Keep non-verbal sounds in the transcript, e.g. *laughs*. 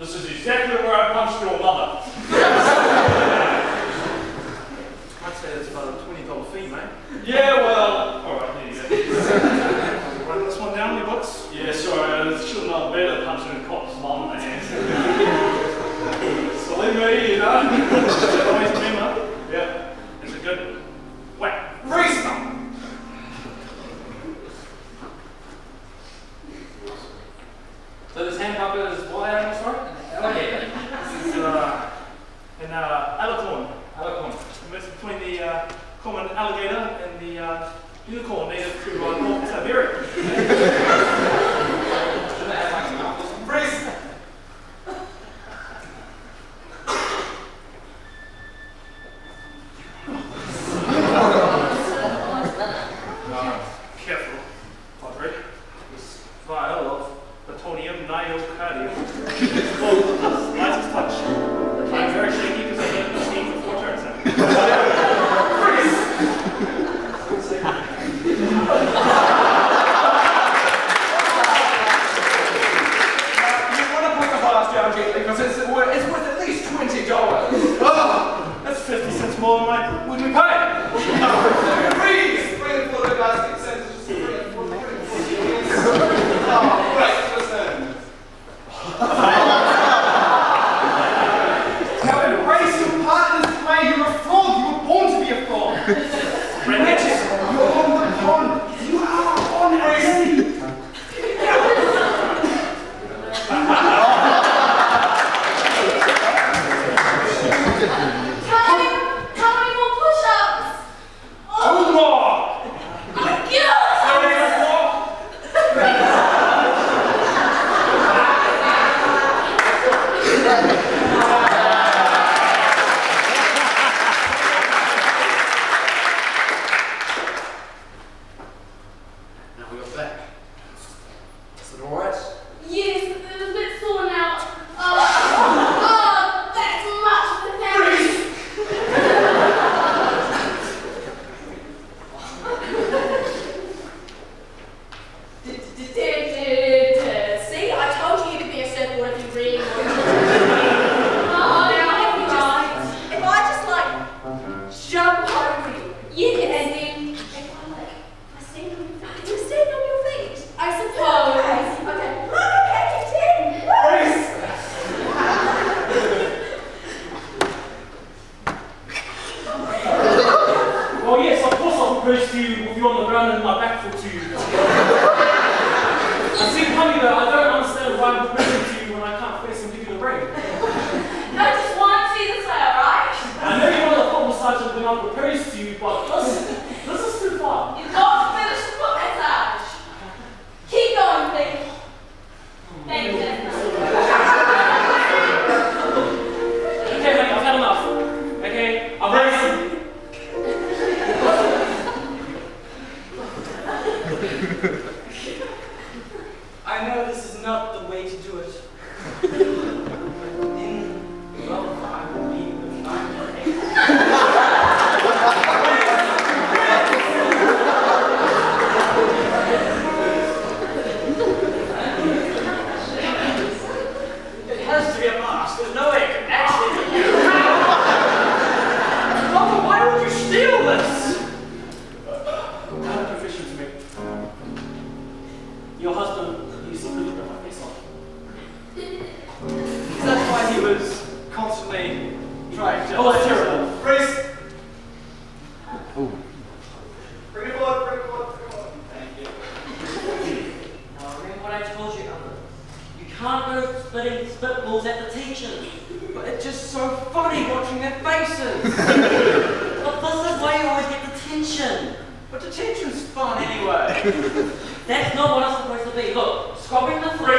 This is exactly where I punched your mother. I'd say that's about a $20 fee, mate. Yeah, Unicorn native to uh, North Siberia. Careful, Padre. This vial of plutonium *laughs* would will repay. not supposed to move you on the ground and my back foot to you. I seem funny though, I don't way to do it. *laughs* balls at the teachers. But it's just so funny watching their faces. *laughs* but this is why you always get detention. But detention's fun anyway. *laughs* That's not what I was supposed to be. Look, scrubbing the three